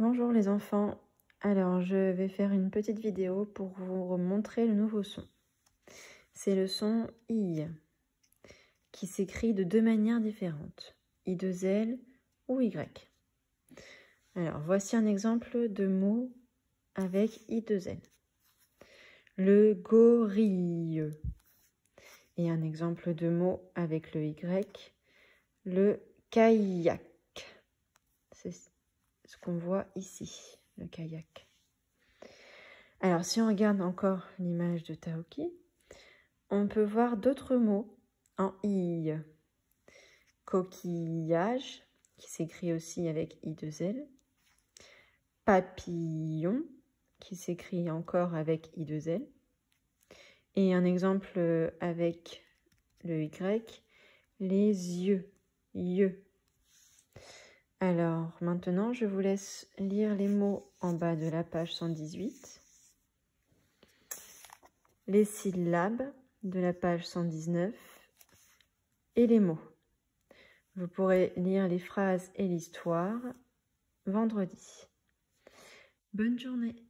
Bonjour les enfants, alors je vais faire une petite vidéo pour vous montrer le nouveau son. C'est le son I qui s'écrit de deux manières différentes, I2L ou Y. Alors voici un exemple de mot avec I2L. Le gorille. Et un exemple de mot avec le Y, le kayak. Ce qu'on voit ici, le kayak. Alors, si on regarde encore l'image de Taoki, on peut voir d'autres mots en i. Coquillage, qui s'écrit aussi avec i 2 l. Papillon, qui s'écrit encore avec i 2 l. Et un exemple avec le y, les yeux, yeux. Alors maintenant, je vous laisse lire les mots en bas de la page 118, les syllabes de la page 119 et les mots. Vous pourrez lire les phrases et l'histoire vendredi. Bonne journée